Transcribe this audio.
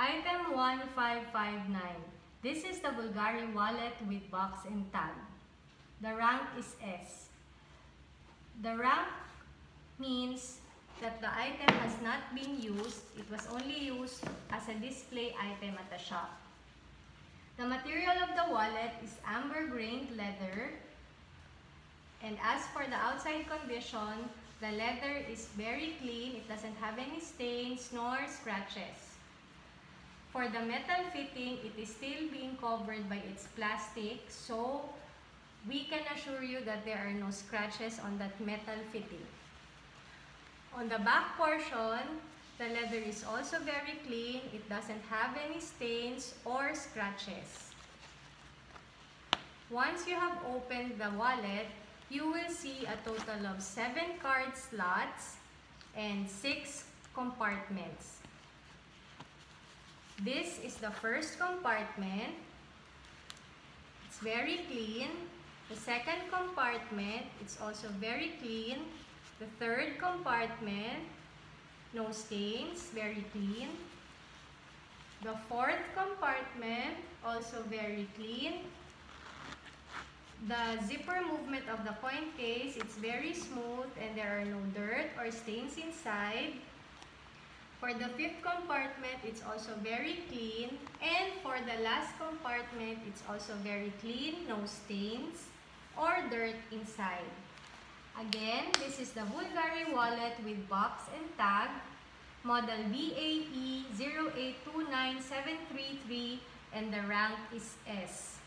Item 1559. This is the Bulgari wallet with box and tag. The rank is S. The rank means that the item has not been used. It was only used as a display item at the shop. The material of the wallet is amber grained leather. And as for the outside condition, the leather is very clean. It doesn't have any stains nor scratches. For the metal fitting, it is still being covered by its plastic. So, we can assure you that there are no scratches on that metal fitting. On the back portion, the leather is also very clean. It doesn't have any stains or scratches. Once you have opened the wallet, you will see a total of 7 card slots and 6 compartments. This is the first compartment. It's very clean. The second compartment, it's also very clean. The third compartment, no stains, very clean. The fourth compartment, also very clean. The zipper movement of the coin case, it's very smooth and there are no dirt or stains inside. For the fifth compartment, it's also very clean. And for the last compartment, it's also very clean, no stains or dirt inside. Again, this is the Bulgari wallet with box and tag, model BAE 0829733 and the rank is S.